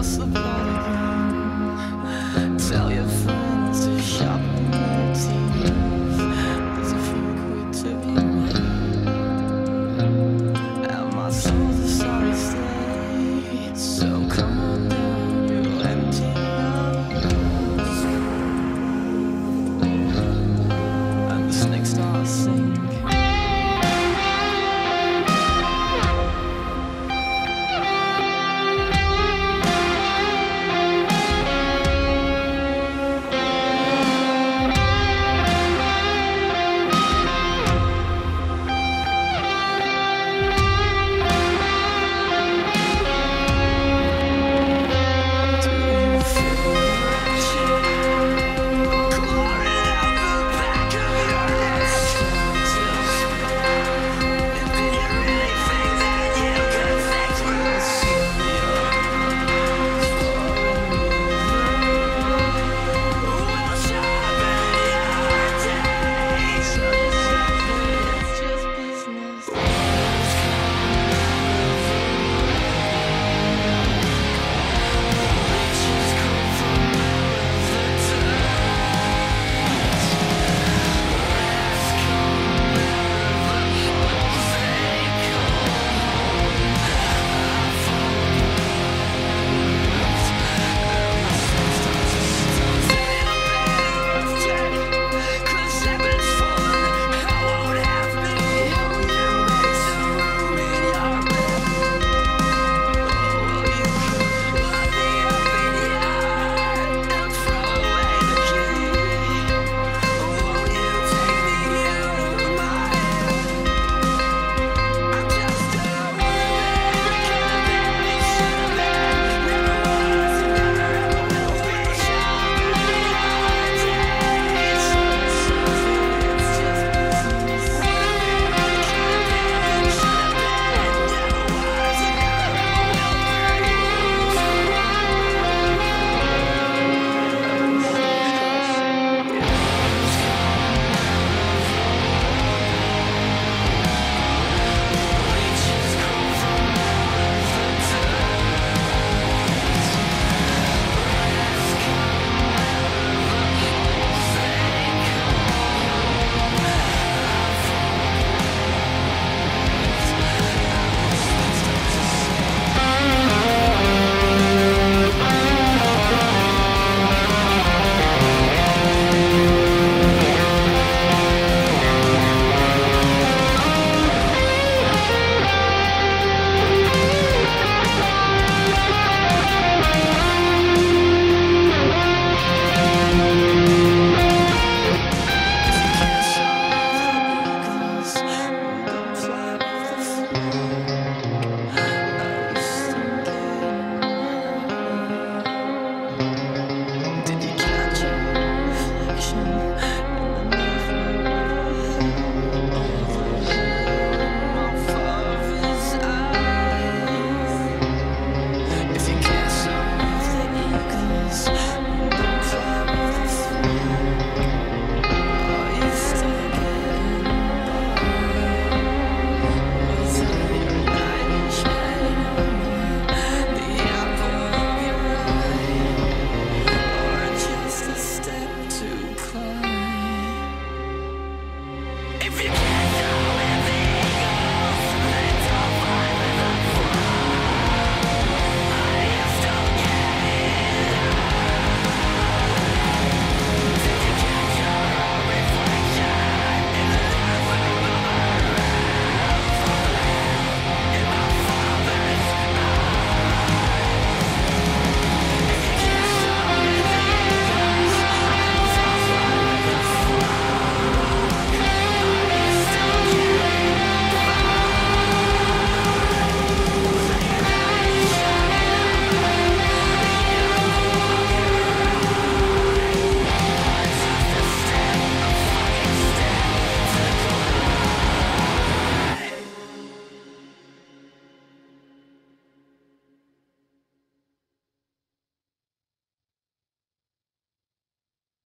possible. Tell your friends.